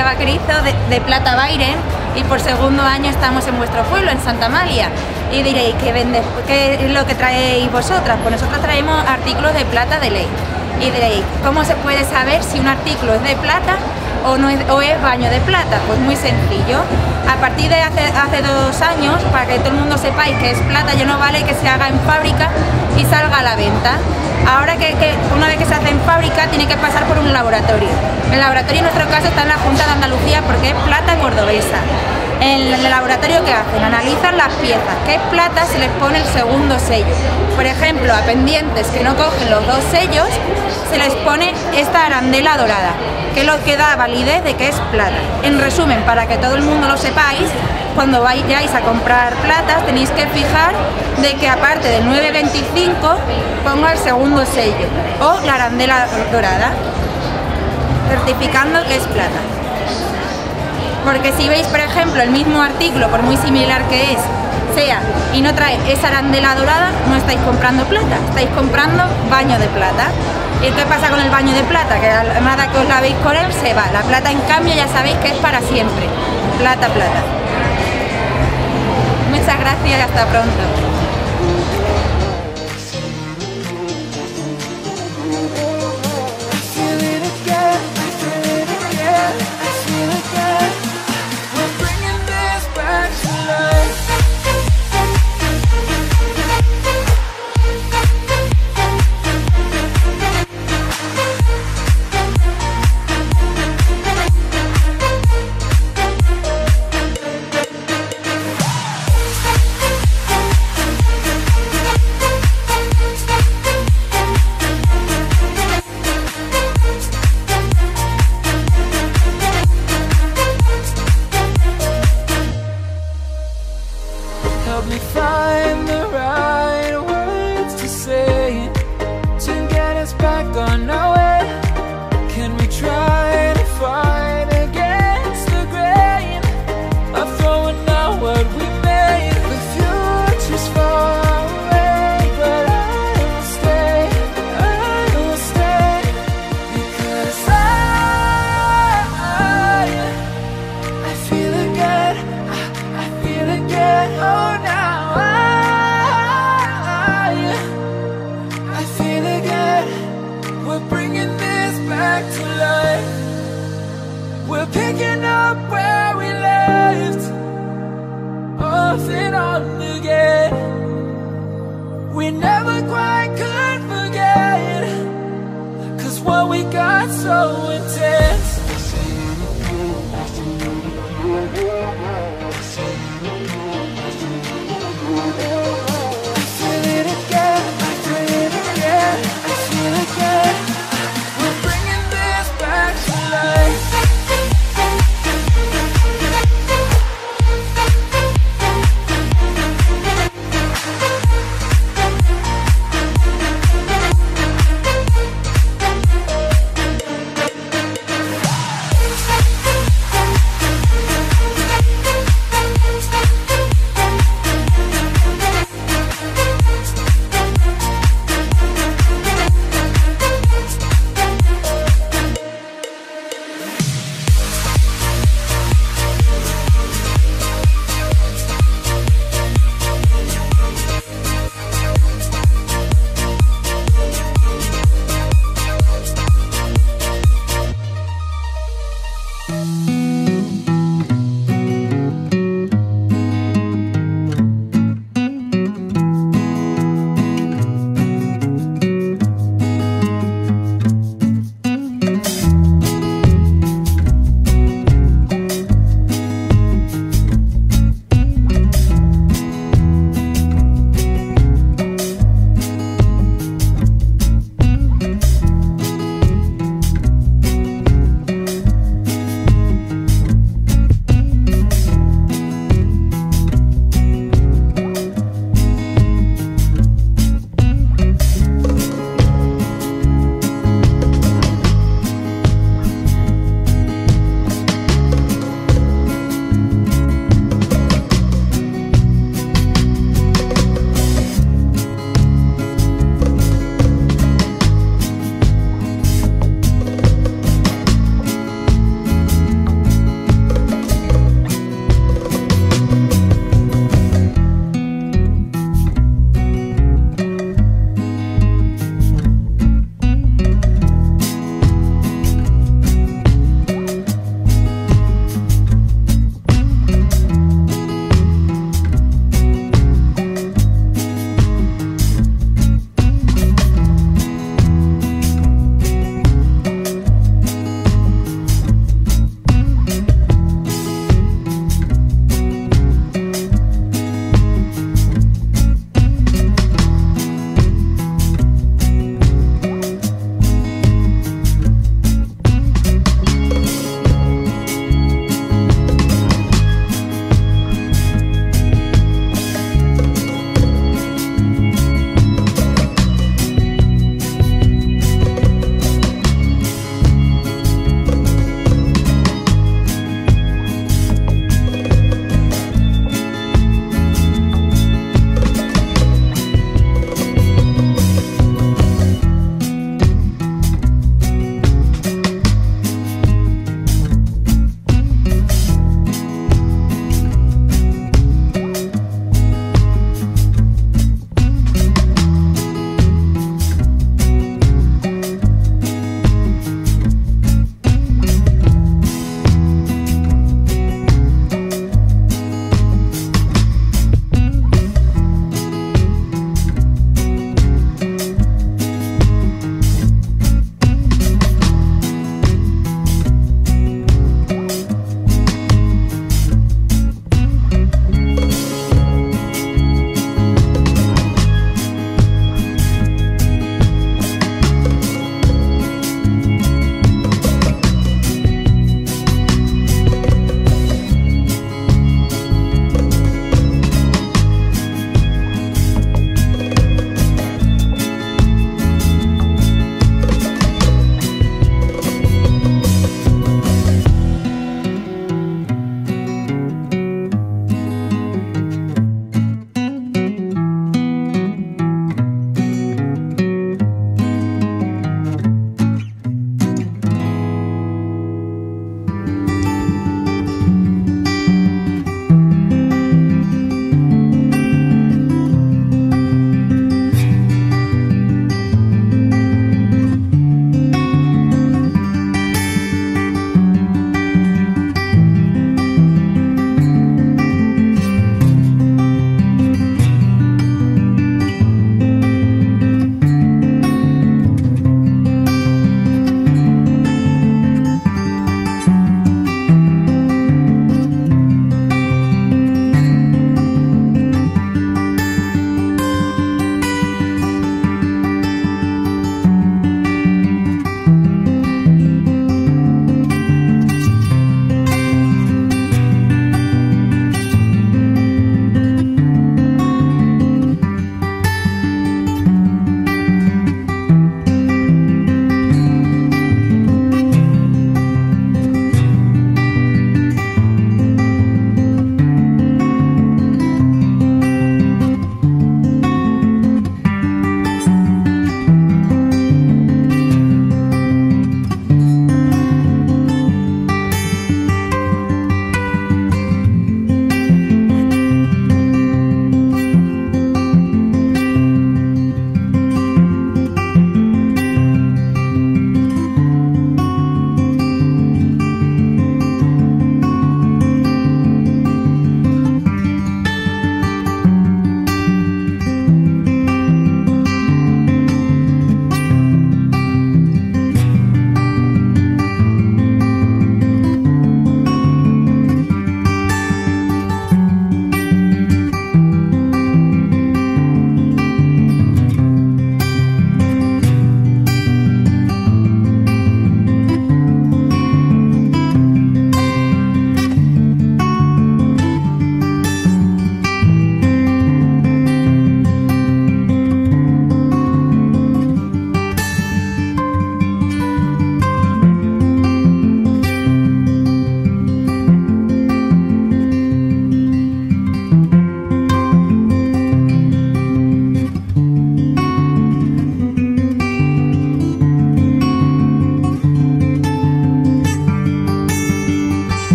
María Vaquerizo de, Plata Baire y por segundo año estamos en vuestro pueblo, en Santa Amalia. Y diréis, ¿qué, vende, ¿qué es lo que traéis vosotras? Pues nosotros traemos artículos de plata de ley. Y diréis, ¿cómo se puede saber si un artículo es de plata o, no es, o es baño de plata? Pues muy sencillo. A partir de hace, hace dos años, para que todo el mundo sepáis que es plata, ya no vale que se haga en fábrica y salga a la venta. Ahora que, una vez que se hace en fábrica tiene que pasar por un laboratorio. El laboratorio en nuestro caso está en la Junta de Andalucía porque es plata cordobesa. En el laboratorio que hacen, analizan las piezas, qué es plata se les pone el segundo sello. Por ejemplo, a pendientes que no cogen los dos sellos, se les pone esta arandela dorada, que es lo que da validez de que es plata. En resumen, para que todo el mundo lo sepáis, cuando vayáis a comprar platas tenéis que fijar de que aparte del 9.25 ponga el segundo sello o la arandela dorada, certificando que es plata. Porque si veis, por ejemplo, el mismo artículo, por muy similar que es, sea y no trae esa arandela dorada, no estáis comprando plata, estáis comprando baño de plata. ¿Y qué pasa con el baño de plata? Que nada que os lavéis con él se va. La plata, en cambio, ya sabéis que es para siempre. Plata, plata. Muchas gracias y hasta pronto.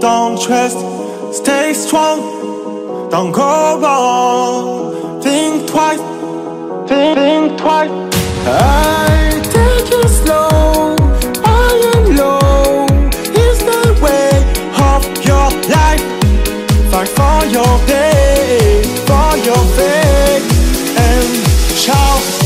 don't trust. Stay strong, don't go wrong. Think twice, think, think twice. I take it slow, I am low. It's the way of your life. Fight for your day, for your faith, and shout.